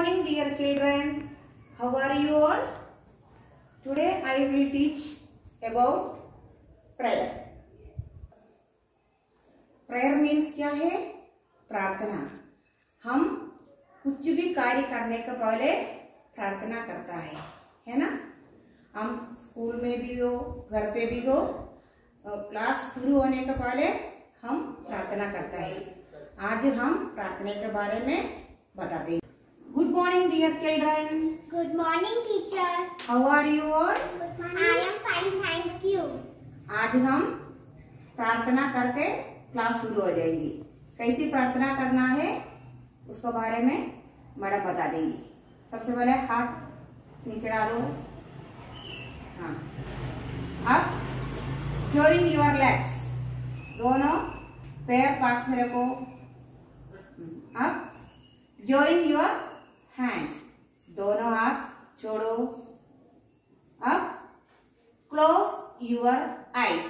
morning, dear children. How are you all? Today I will teach about prayer. Prayer means क्या है प्रार्थना हम कुछ भी कार्य करने के पहले प्रार्थना करता है है ना हम स्कूल में भी हो घर पे भी हो क्लास शुरू होने के पहले हम प्रार्थना करता है आज हम प्रार्थना के बारे में बताते good morning Good morning, teacher. How are you all I am fine, thank you. आज हम प्रार्थना करके क्लास शुरू हो जाएगी। कैसी प्रार्थना करना है उसके बारे में मैडम बता देंगी। सबसे पहले हाथ नीचे डालो। हाँ। अब जोइन योर लेग्स दोनों पैर पास में रखो। अब जोइन योर हैंड्स दोनों हाथ छोड़ो अब क्लोज योर आईज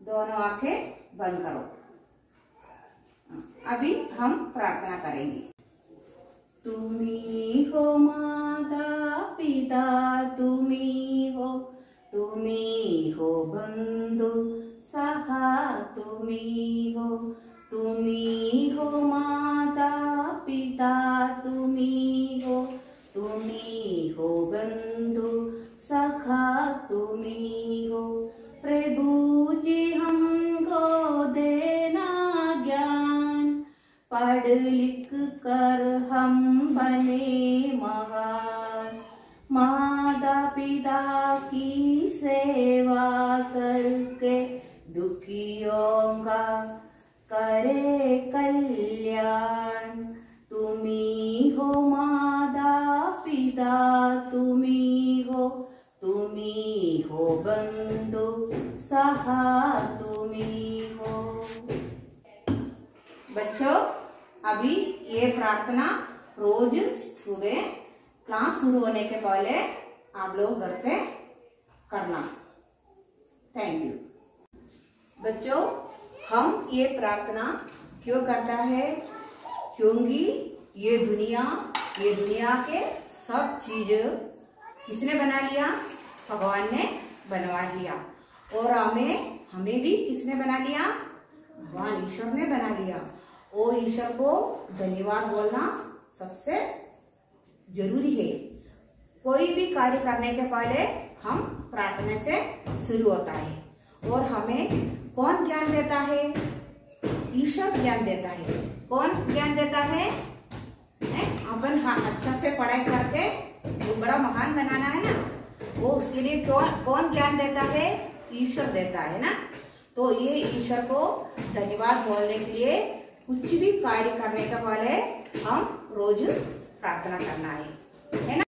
दोनों आँखें बंद करो। अभी हम प्रार्थना करेंगे। तुम्ही हो माता पिता तुम्ही हो तुम्ही हो बंधु सहा तुम्ही हो तुम्ही हो माता पिता तुम्ही हो तुम्ही हो बंधु, सखा तुम्ही हो। प्रभु जी हमको देना ज्ञान, पढ़ लिख कर हम बने महान। माता पिता की सेवा करके दुखियों तुम्ही हो बंधु, सहा तुम्ही हो। बच्चों, अभी ये प्रार्थना रोज सुबह क्लास शुरू होने के पहले आप लोग घर पे करना। थैंक यू बच्चों, हम ये प्रार्थना क्यों करता है? क्योंकि ये दुनिया ये दुनिया के सब चीज़ किसने बना लिया? भगवान ने बनवा लिया। और हमें हमें भी किसने बना लिया? भगवान ईश्वर ने बना लिया। वो ईश्वर को धन्यवाद बोलना सबसे ज़रूरी है। कोई भी कार्य करने के पहले हम प्रार्थना से शुरू होता है। और हमें कौन ज्ञान देता है? ईश्वर ज्ञान देता है। कौन ज्ञान देता है? अपन हाँ अच्छा से पढ़ाई करके बड़ा महान बनाना है ना। वो उसके लिए कौन ज्ञान देता है? ईश्वर देता है ना? तो ये ईश्वर को धन्यवाद बोलने के लिए कुछ भी कार्य करने का पहले हम रोज प्रार्थना करना है। है ना?